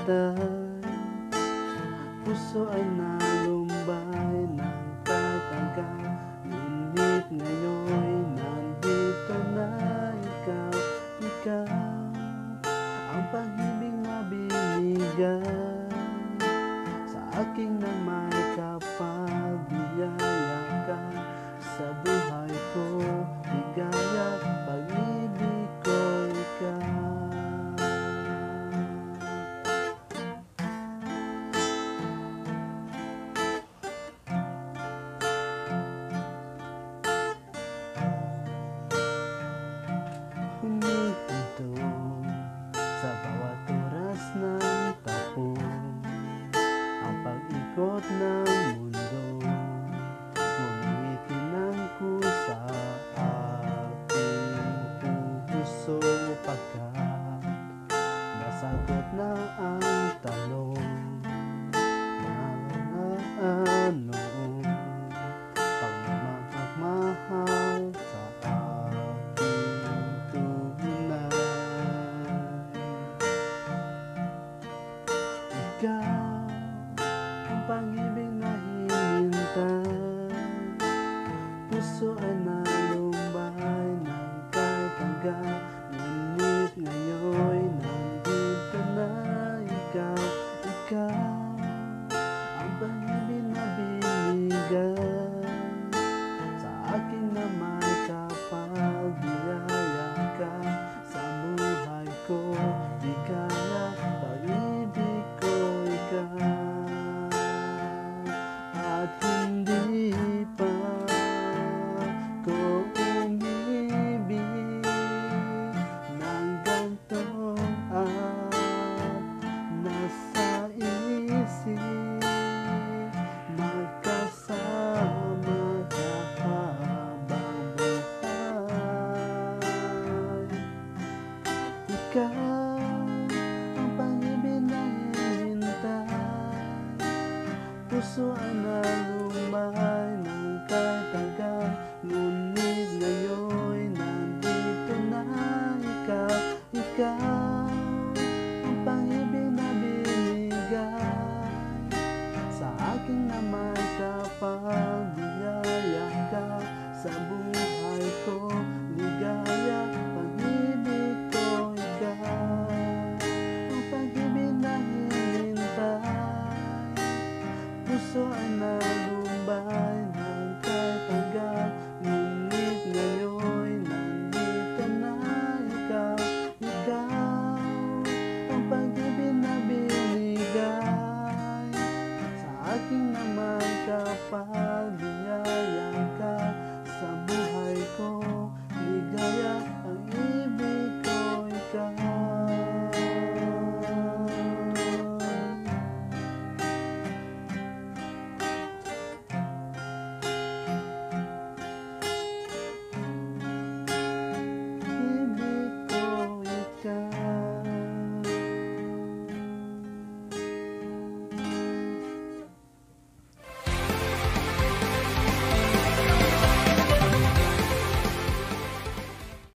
kita Puso ay sagot na ang tanong. puso ang nalumay ng katagal. Ngunit ngayon nandito na ikaw, ikaw Ang pag-ibig na binigay. Sa akin naman kapag ka Sa buhay ko ligaya bye.